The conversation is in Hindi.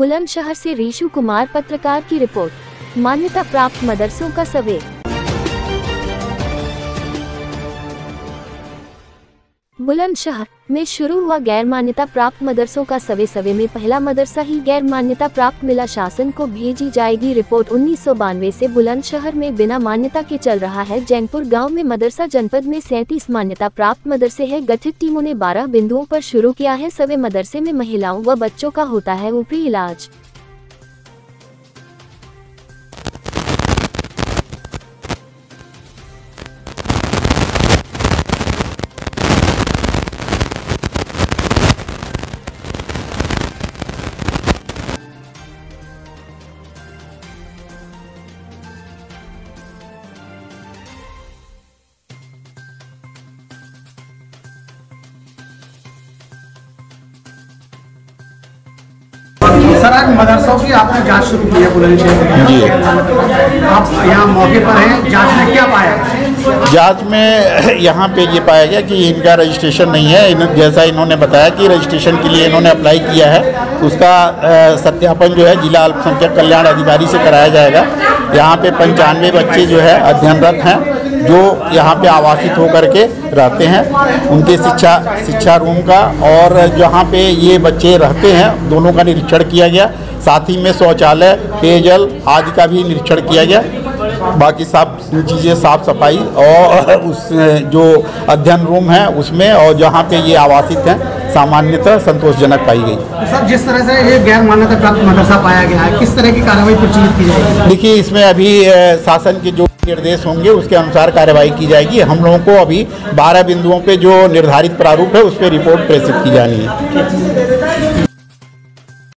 बुलंदशहर से रीशु कुमार पत्रकार की रिपोर्ट। मान्यता प्राप्त मदरसों का सर्वे बुलंदशहर में शुरू हुआ गैर मान्यता प्राप्त मदरसों का सवे सवे में पहला मदरसा ही गैर मान्यता प्राप्त मिला। शासन को भेजी जाएगी रिपोर्ट उन्नीस सौ बानवे से बुलंदशहर में बिना मान्यता के चल रहा है। जैनपुर गाँव में मदरसा जनपद में सैंतीस मान्यता प्राप्त मदरसे है। गठित टीमों ने 12 बिंदुओं पर शुरू किया है। सवे मदरसे में महिलाओं व बच्चों का होता है ऊपरी इलाज। सर आज मदरसों की आपने जाँच शुरू की है बुलंदशहर में जी। आप यहाँ मौके पर हैं जाँच में क्या पाया? जाँच में यहाँ पे ये पाया गया कि इनका रजिस्ट्रेशन नहीं है। इन जैसा इन्होंने बताया कि रजिस्ट्रेशन के लिए इन्होंने अप्लाई किया है। उसका सत्यापन जो है जिला अल्पसंख्यक कल्याण अधिकारी से कराया जाएगा। यहाँ पे पंचानवे बच्चे जो है अध्ययनरत हैं। जो यहाँ पे आवासित होकर के रहते हैं, उनके शिक्षा शिक्षा रूम का और जहाँ पे ये बच्चे रहते हैं, दोनों का निरीक्षण किया गया। साथ ही में शौचालय, पेयजल आदि का भी निरीक्षण किया गया। बाकी सब चीज़ें साफ़ सफ़ाई और उस जो अध्ययन रूम है, उसमें और जहाँ पे ये आवासित हैं सामान्यतः संतोषजनक पाई गई। सर जिस तरह से ये गैर मान्यता प्राप्त मदरसा पाया गया है किस तरह की कार्रवाई प्रचलित की जाएगी? देखिए इसमें अभी शासन के जो निर्देश होंगे उसके अनुसार कार्रवाई की जाएगी। हम लोगों को अभी 12 बिंदुओं पे जो निर्धारित प्रारूप है उस पर रिपोर्ट प्रेषित की जानी है।